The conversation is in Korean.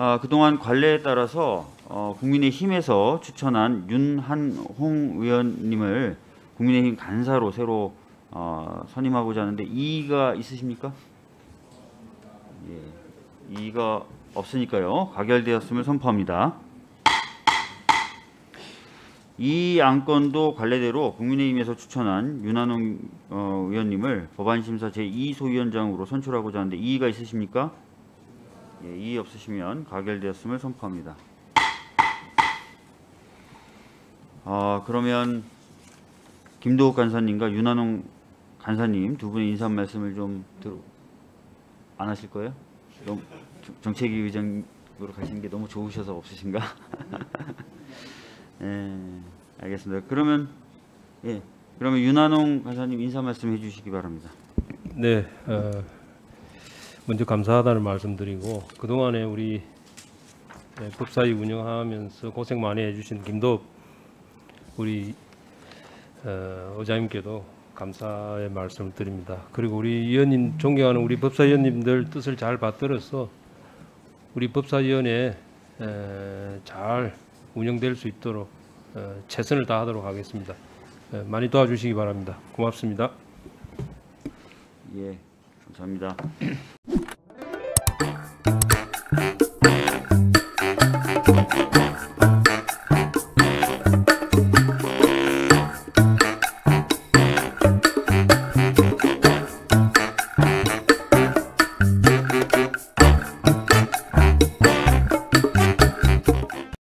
아, 그동안 관례에 따라서 어, 국민의힘에서 추천한 윤한홍 의원님을 국민의힘 간사로 새로 어, 선임하고자 하는데 이의가 있으십니까? 예, 이의가 없으니까요. 가결되었음을 선포합니다. 이 안건도 관례대로 국민의힘에서 추천한 윤한홍 어, 의원님을 법안심사 제2소위원장으로 선출하고자 하는데 이의가 있으십니까? 예, 이의 없으시면 가결되었음을 선포합니다. 아 그러면 김도욱 간사님과 윤한홍 간사님 두 분의 인사 말씀을 좀 들어 안 하실 거예요? 정- 정책위 의장으로 가시는 게 너무 좋으셔서 없으신가? 예, 알겠습니다. 그러면 예, 그러면 윤한홍 간사님 인사 말씀 해주시기 바랍니다. 네, 어, 먼저 감사하다는 말씀드리고 그 동안에 우리 네, 법사위 운영하면서 고생 많이 해주신 김도 우리 어, 의장님께도 감사의 말씀을 드립니다. 그리고 우리 위원님 존경하는 우리 법사위원님들 뜻을 잘 받들어서 우리 법사위원회 에, 잘 운영될 수 있도록 어, 최선을 다하도록 하겠습니다. 에, 많이 도와주시기 바랍니다. 고맙습니다. 예, 감사합니다.